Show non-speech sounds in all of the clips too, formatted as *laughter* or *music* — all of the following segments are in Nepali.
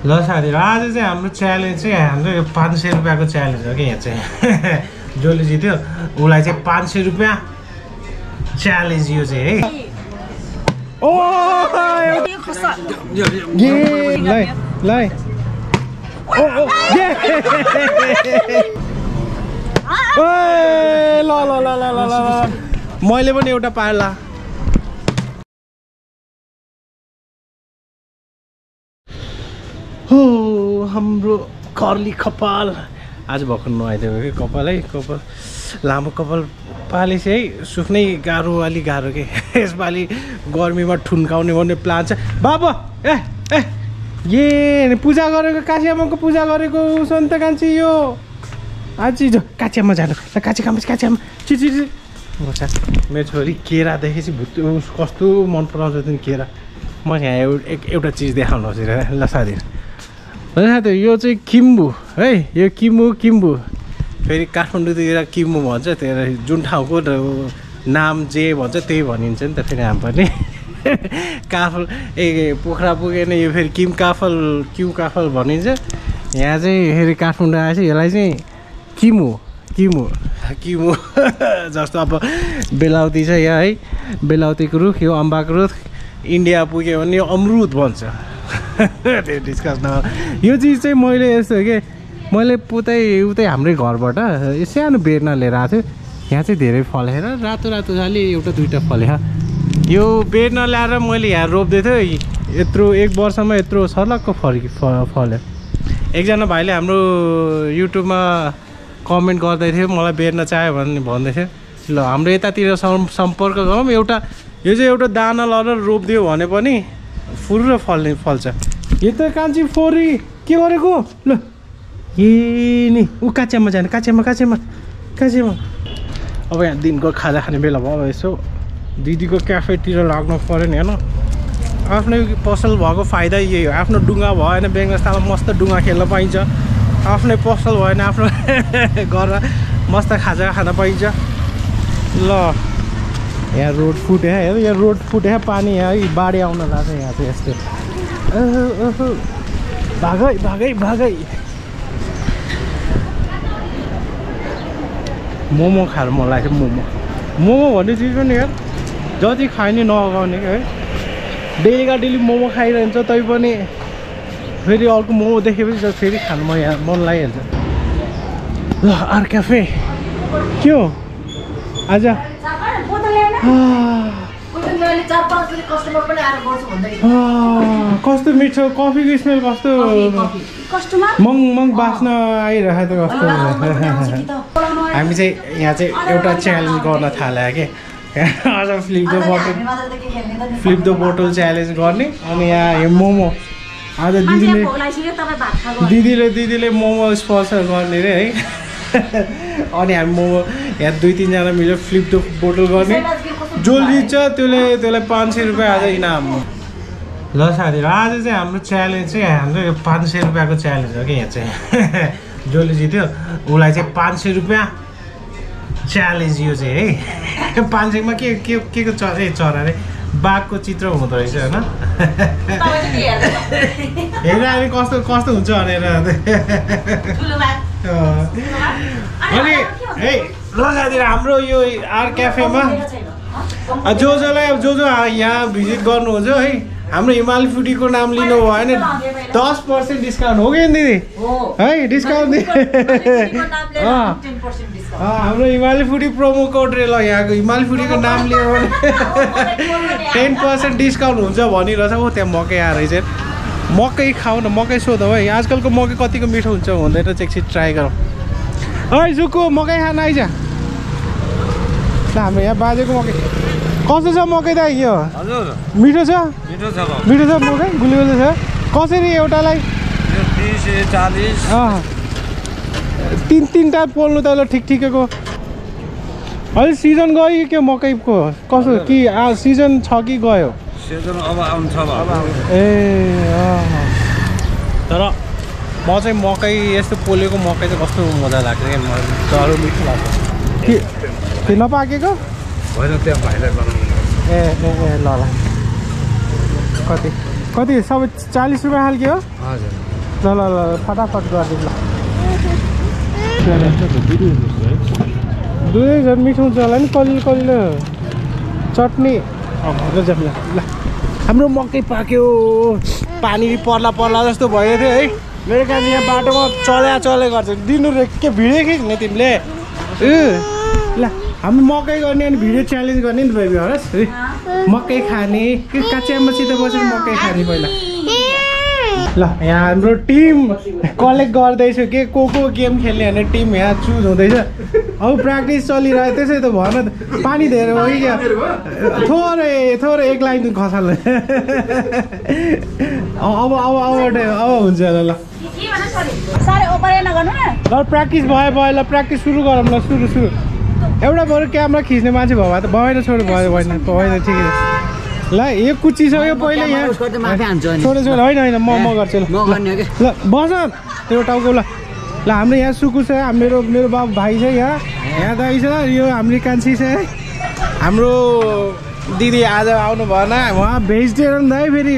ल साथीहरू आज चाहिँ हाम्रो च्यालेन्ज चाहिँ हाम्रो यो पाँच सय रुपियाँको च्यालेन्ज हो कि यहाँ चाहिँ। *laughs* जसले जित्यो उसलाई चाहिँ पाँच सय रुपियाँ च्यालेन्ज यो चाहिँ है। ओ लै लै ओ ओ ल *laughs* ल ल ल ल ल ल। मैले पनि एउटा पाला हाम्रो कर्ली कपाल। आज भर्खर नुहाइदियो कि कपाल है? कपाल लामो कपाल पालेपछि है। सुक्नै गाह्रो अलिक गाह्रो के? यसपालि गर्मीमा ठुन्काउने भन्ने प्लान छ। बाबा ए ए ए पूजा गरेको काशी आमाको पूजा गरेको सन्त कान्छी यो। आज जो काची आमा जानु काची काची छि छि बच्चा मेरो छोरी केरा देखेपछि भुत कस्तो मन पराउँछ त्यो केरा। म यहाँ एउ- एक एउटा चिज देखाउनु खोजेर ल साथीहरू होइन साथी यो चाहिँ किम्बु है यो किम्बु किम्बु। फेरि काठमाडौँतिर किम्बु भन्छ त्यहाँ जुन ठाउँको नाम जे भन्छ त्यही भनिन्छ नि त फेरि हामी पनि *laughs* काफल ए पोखरा पुगेन यो फेरि किम काफल क्यु काफल भनिन्छ। यहाँ चाहिँ फेरि काठमाडौँ आएछ यसलाई चाहिँ किमु किमु। किमु। *laughs* जस्तो अब बेलाउती छ यहाँ है बेलाउतीको रुख यो अम्बाको रुख। इन्डिया पुग्यो भने यो अमरुद भन्छ। डिस्कस न यो चिज चाहिँ मैले यस्तो कि मैले उतै उतै हाम्रै घरबाट सानो बेर्ना लिएर आएको थियो यहाँ चाहिँ धेरै फलेर रातो रातो खालि एउटा दुइटा फले यो बेर्ना ल्याएर मैले यहाँ रोप्दै थिएँ। यत्रो एक वर्षमा यत्रो सर्लक्क फर्कि फल्यो एकजना भाइले हाम्रो युट्युबमा कमेन्ट गर्दै थियो मलाई बेर्न चाह्यो भन्ने भन्दै थियो। ल हाम्रो यतातिर सम् सम्पर्क गरौँ। एउटा यो चाहिँ एउटा दाना लगाएर रोपिदियो भने पनि फुर्र फल्ने फल्छ। यो त कान्छी फोरी। के गरेको? ल। ए नि। ऊ काच्यामा जाने। काच्यामा काच्यामा। काच्यामा। अब यहाँ दिनको खाजा खाने बेला भयो। अब यसो दिदीको क्याफेतिर लाग्नु पऱ्यो नि होइन? आफ्नै पसल भएको फाइदा यही हो। आफ्नो डुङ्गा भएन बेङ्गस्तामा मस्त डुङ्गा खेल्न पाइन्छ। आफ्नै पसल भएन आफ्नो *laughs* गरेर मस्त खाजा खान पाइन्छ। ल। यहाँ रोड फुट्यो हेर यहाँ रोड फुट्यो पानी यहाँ है बाढी आउन लाग्छ यहाँ चाहिँ यस्तो। भागै भागै भागै। मोमो खाएर मन लाग्छ मोमो। मोमो भन्ने चिज पनि यार। जति खायो नि नअगाउने है। डेलीका डेली मोमो खाइरहन्छ तै पनि फेरि अर्को मोमो देखेपछि फेरि खानु मन यहाँ मन लागिहाल्छ। ल आर क्याफे। के हो? आज। *sighs* *sighs* *sighs* कस्तो मिठो कफीको स्मेल कस्तो? मङ मङ बाँच्न आइरहेको त कस्तो *laughs* हामी चाहिँ यहाँ चाहिँ एउटा च्यालेन्ज गर्न थाल्यो कि *laughs* आज flip the bottle flip the bottle challenge गर्ने। अनि यहाँ यो मोमो। आज दिदीले दिदीले दिदीले मोमो स्पोन्सर गर्ने रे है। *laughs* अनि हामी मोमो यहाँ दुई तिनजना मिलेर फ्लिप द बोटल गर्ने। जो जित्छ त्यसले त्यसलाई पाँच सय रुपियाँ आज इनाम ल साथीहरू आज चाहिँ हाम्रो च्यालेन्ज चाहिँ हाम्रो यो पाँच सय रुपियाँको च्यालेन्ज हो कि यहाँ चाहिँ? *laughs* जसले जित्यो उसलाई चाहिँ पाँच सय रुपियाँ च्यालेन्ज यो चाहिँ है? *laughs* पाँच सयमा के के के को चरा ए चरा अरे बाघको चित्र हुँदो रहेछ होइन? *laughs* हेर अनि कस्तो कस्तो हुन्छ भनेर। अनि है? ल साथीहरू हाम्रो यो आर क्याफेमा जो जोलाई अब जो जो यहाँ भिजिट गर्नुहुन्छ है। हाम्रो हिमाली फुडीको नाम लिनु भयो भने दस पर्सेन्ट डिस्काउन्ट हो कि दिदी? है। डिस्काउन्ट *laughs* हाम्रो हिमाली फुडी प्रोमो कोड रे ल यहाँको हिमाली फुडीको नाम लियो भने टेन पर्सेन्ट डिस्काउन्ट हुन्छ भनिरहेछ। हो त्यहाँ मकै आएर चाहिँ मकै खाऊ न मकै सोधौँ है आजकलको मकै कतिको मिठो हुन्छ भनेर चाहिँ एकछिन ट्राई गरौँ। है जुको मकै खान आइज। ल हाम्रो यहाँ बाजेको मकै। कस्तो छ मकै त यो? हजुर। मिठो छ? मिठो छ भाउ। मिठो छ मकै? गुलिगुलो छ। कसरी एउटालाई? तिन तिनवटा पोल्नु त ल ठिक ठिकैको। अहिले सिजन गयो कि मकैको? कसो कि आ सिजन छ कि गयो? सिजन अब आउँछ भाउ। ए। तर म चाहिँ मकै यस्तो पोलेको मकै चाहिँ कस्तो मजा लाग्छ क्या? मलाई मिठो लाग्छ। नपाकेको? होइन त्यहाँ भाइलाई बनाउनु ए ए ए ल ल। कति? कति सबै चालिस रुपियाँ खालके हो? हजुर। ल ल ल फटाफट गरिदिनु ल। दुवै झन् मिठो हुन्छ होला नि कलिलो कलिलो चटनी। जाऊँ ल हाम्रो मकै पाक्यो। पानी पर्ला पर्ला जस्तो भयो थियो है। मेरो कान्छी यहाँ बाटोमा चल्या चले गर्छ। दिनु रे के भिडियो खिच्ने तिमीले? हामी मकै गर्ने अनि भिडियो च्यालेन्ज गर्ने नि बेबी हरस। है? मकै खाने कि काच्यामासित बसेर मकै खाने पहिला। ल यहाँ हाम्रो टिम कलेक्ट गर्दैछु के को को गेम खेल्ने भने टिम यहाँ चुज हुँदैछ। अब प्र्याक्टिस चलिरहेको त्यसै त भन त पानी धेरै हो कि क्या? थोरै थोरै एक लाइन खसाल। अब अब अब अब हुन्छ ल ल। साह्रै ओपरै नगर्नु न। ल प्र्याक्टिस भयो भयो ल प्र्याक्टिस सुरु गरौँ ल सुरु सुरु। एउटा बरु क्यामेरा खिच्ने मान्छे भयो भए त भएन छोड्नु भयो भएन भएन ठिकै छ। ल यो कुचिसक्यो पहिले यहाँ। छोडे छोडे होइन होइन म म गर्छु ल। ल बस त्यो टाउको ल। ल हाम्रो यहाँ सुकु छ मेरो मेरो बाबु भाइ छ यहाँ। यहाँ दाइ छ यो हाम्रो कान्छी छ। हाम्रो दिदी आज आउनु भएन उहाँ भेजिटेरियन दाइ फेरि।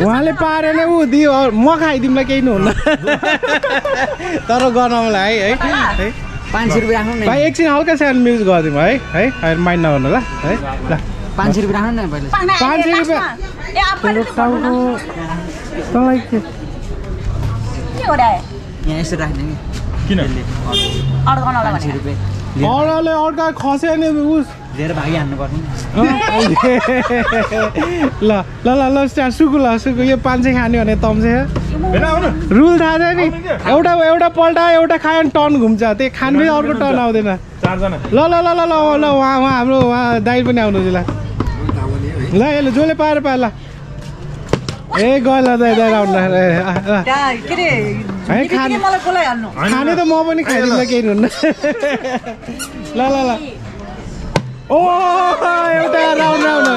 उहाँले पारेन ऊ दियो। म खाइदिउँला केही नहुन्न। *laughs* तर गनाउँला है है। है। पाँच सय रुपियाँ राख्नु न। भाइ एकछिन हल्का सानो म्युज गरिदिउँ है? है? अहिले माइन्ड नगर्नु ल है? ल पाँच सय रुपियाँ राख्नु न पहिला पाँच सय रुपियाँ। यहाँ यसो राख्ने कि? अर्का खस्यो नि उस लिएर भागी हान्नुपर्ने ल ल ल ल स्टार सुकु ल सुकु यो पाँच सय खाने भने तम्से रुल थाहा छ नि एउटा एउटा पल्टा एउटा खायो भने टर्न घुम्छ त्यही खानु फेरि अर्को टर्न आउँदैन ल ल ल ल ल ल उहाँ उहाँ हाम्रो उहाँ दाइ पनि आउनुहुन्छ ल ल यसले जसले पाएर पाएर ल ए गयो ल दाइ दाइ आउनु है खाने त म पनि खाइदिउँला केही हुन्न ल ल ल ओ एउटा राउन्ड राउन्ड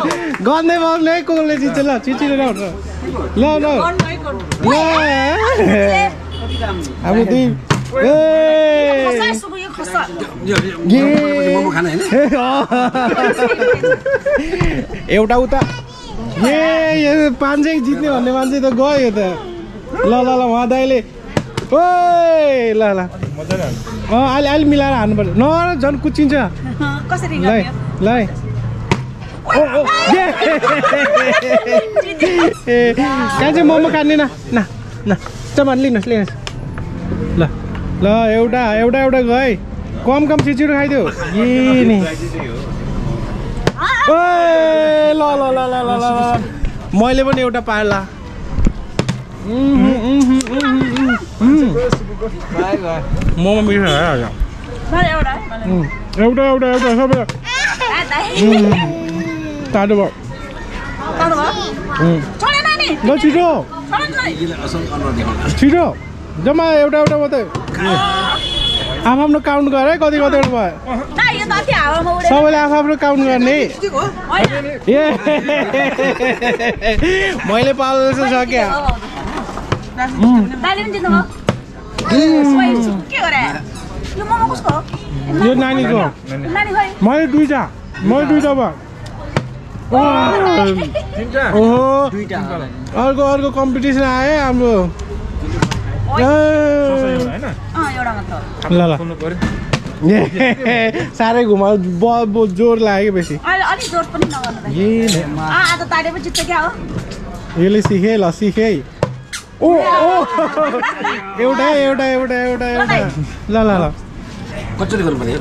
गन्दै बस्ने है कसले जित्छ ल चिचिलो राउन्ड ल ल हाम्रो दुई एउटा उता ए यो पाँच सय जित्ने भन्ने मान्छे त गयो त ल ल ल उहाँ दाइले ओइ ल ल अँ अहिले अहिले मिलाएर हान्नुपर्छ न झन् कुचिन्छ कसरी ल कहाँ चाहिँ मोमो खाने न चमान लिनुहोस् लिनुहोस् ल ल एउटा एउटा एउटा गयो है कम कम छिचिरो खाइदियो ए नि ओए ल ल ल ल ल मैले पनि एउटा पाएला मोमो मिठो एउटा एउटा एउटा एउटा सबै आ, दाइ। तातो भयो? ल छिटो। छिटो। जम्मा एउटा एउटा मात्रै। आफ आफ्नो काउन्ट गर है कति कतिवटा भयो। सबैले आफ आफ्नो काउन्ट गर्ने। ए। मैले पालो जस्तो के? यो नानीको। मैले दुईवटा। मैले दुईवटा भयो। ओहो। दुइटा अर्को अर्को कम्पिटिसन आयो हाम्रो। ल ल। ए, साह्रै घुमा ब ब- जोर लाग्यो बेसी। क्या हो। यसले सिकेँ ल सिकेँ ओ ओ। *laughs* एउटा एउटा एउटा एउटा एउटा। ल ल ल। कसरी गर्नु पर्यो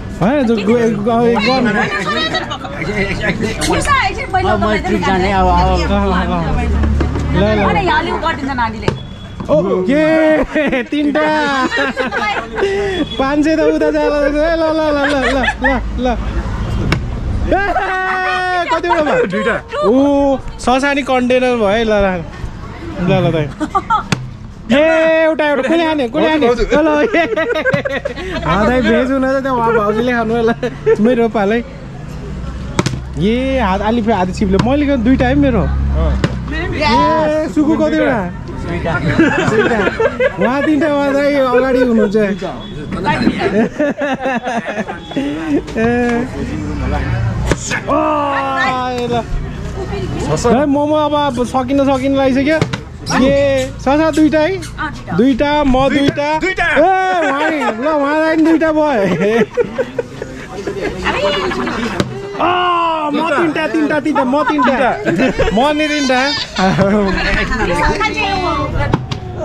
ओ तिनवटा पाँच सय त उता जाला ल ल ल ल ल ल कतिवटा भयो दुइटा ऊ ससानी कन्टेनर भयो है ल ल ल एउटा एउटा कसले कसले खाने ल ल दाइ भेज हुन त त्यहाँ उहाँ भाउजूले खानु होला मेरो पालै ए हात अलि फेरि हात चिप्ले मैले गर्नु दुइटा है मेरो ए सुकु कतिवटा उहाँ तिनवटा उहाँ दाइ अगाडि हुनुहुन्छ ए ल मोमो अब अब सकिन सकिन लागिसक्यो ए ससा दुइटा है दुइटा। म दुइटा। ए ल उहाँलाई पनि दुइटा भयो म तिनटा तिनटा तिनटा म तिनटा म नि तिनटा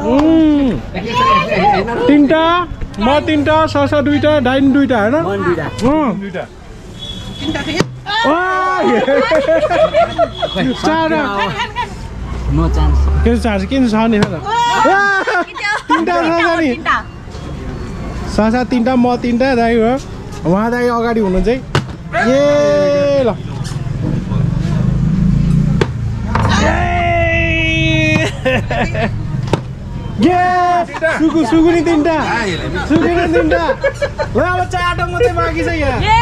उम्, तिनटा म तिनटा ससा दुइटा डाइन दुइटा होइन नो चान्स के चार्ज किन छ नि तिनटा ससा नि तिनटा ससा तिनटा म तिनटा दाइ हो उहाँ दाइ अगाडि हुनुहुन्छ है ए ल ए सुगु सुगुनी तिनटा सुगुनी तिनटा ल अब चारवटा मात्रै बाँकी छ यहाँ ए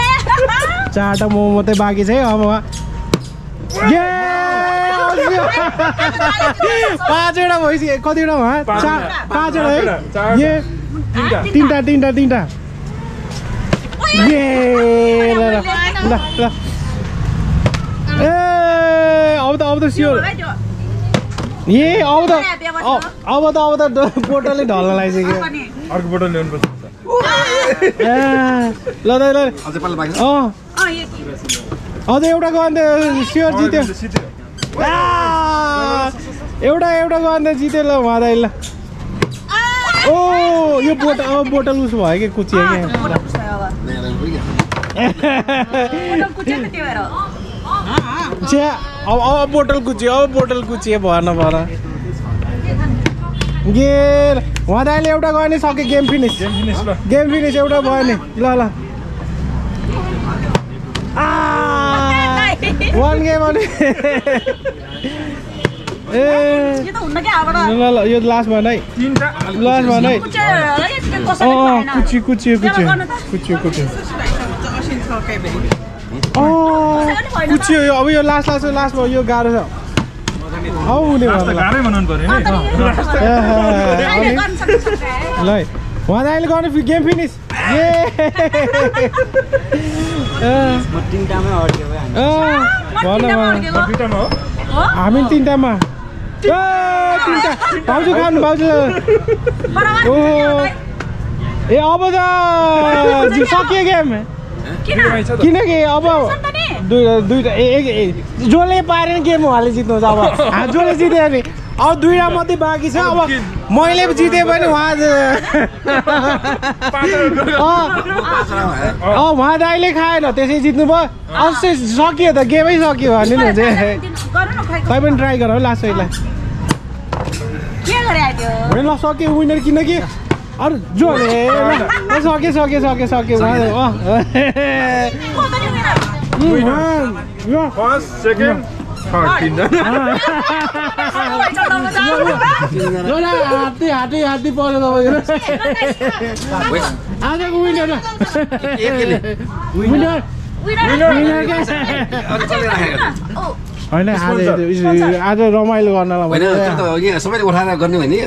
चारवटा मोमो मात्रै बाँकी छ है अब पाँचवटा भइसक्यो कतिवटा भयो? चार पाँचवटा है? ए तिनटा तिनटा तिनटा ए ल ल ल ल। ए अब त अब त स्योर ए अब त अब त अब त बोटलै ढल्न लागिसक्यो। अर्को बोटल ल्याउनु पर्छ ल ल ल। अँ। अझ एउटा गयो भने त स्योर जित्यो। एउटा एउटा त जित्यो ल उहाँ दाइ ल। ओ यो बोटल अब बोटल उसो भयो कि कुचियो क्या अब। अब बोतल कुचियो अब बोतल कुचियो भएन भएर गे उहाँ दाइले एउटा गयो भने सक्यो गेम फिनिस। फिनिस ल। गेम फिनिस एउटा भयो नि। ल ल। वान गेम अनि ए ल ल यो लास्ट भन है तिनटा लास्ट भन है अँ अँ कुचियो कुचियो कुचियो कुचियो कुचियो यो अब यो लास्ट लास्ट लास्ट भयो यो गाह्रो छ ल है उहाँ अहिले गर्ने गेम फिनिस ए भन हामी तिनवटामा भाउजू खानु भाउजू। ओहो। ए अब त सकियो गेम किनकि अब दुई दुईवटा ए जसले पारेन गेम उहाँले जित्नुहुन्छ अब? हा, जसले जित्यो नि। अब दुईवटा मात्रै बाँकी छ। अब मैले जितेँ भने उहाँ उहाँ दाइले खाएन त्यसै जित्नु भयो। अस्ति सकियो त गेमै सकियो भने नि खै पनि ट्राई गर है लास्ट होइन ल सक्यो विनर किनकि अरू जो सक्यो सक्यो सक्यो सक्यो थर्ड तिनजना *laughs* ल। ल, हात्ती हात्ती हात्ती पऱ्यो तपाईँको आजको विनर ल विनर विनर होइन आज आज रमाइलो गर्नलाई होइन यहाँ सबैले उठाएर गर्ने भने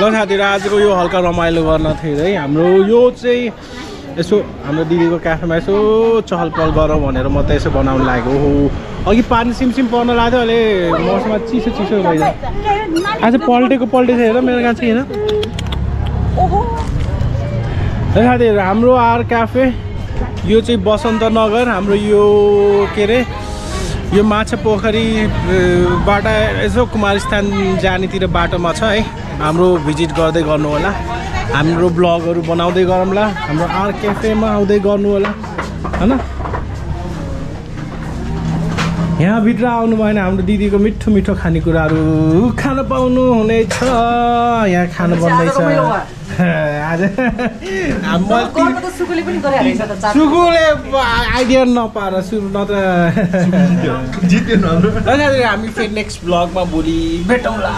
ल साथीहरू आजको यो हल्का रमाइलो गर्न थियो है हाम्रो यो चाहिँ यसो हाम्रो दिदीको क्याफेमा यसो चहल पहल गरौँ भनेर म त यसो बनाउनु लाग्यो ओहो अघि पानी सिमसिम पर्न लाग्थ्यो अहिले। मौसममा चिसो चिसो भइदियो आज पल्टेको पल्टेछ हेर मेरो कहाँ चाहिँ हेर। है साथीहरू हाम्रो आर क्याफे यो चाहिँ बसन्त नगर हाम्रो यो के अरे यो माछा पोखरीबाट यसो कुमारस्थान जानेतिर बाटोमा छ है। हाम्रो भिजिट गर्दै गर्नु होला हाम्रो ब्लगहरू बनाउँदै गरौँला। हाम्रो आर क्याफेमा आउँदै गर्नु होला होइन? यहाँभित्र आउनु भएन हाम्रो दिदीको मिठो मिठो खानेकुराहरू। खान पाउनु हुनेछ। यहाँ खानु पर्दैछ आज मैले ती- सुकुले आइडिया नपाएर सुरु नत्र जित्यो हामी फेरि नेक्स्ट ब्लगमा भोलि भेटौँला।